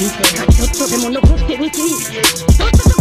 人生がちょっとでも残ってるう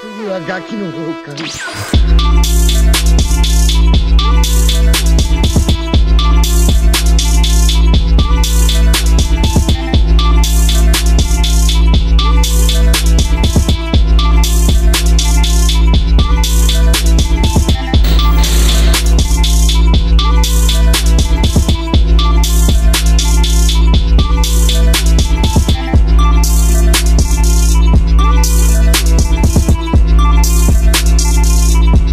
次はガキの方か。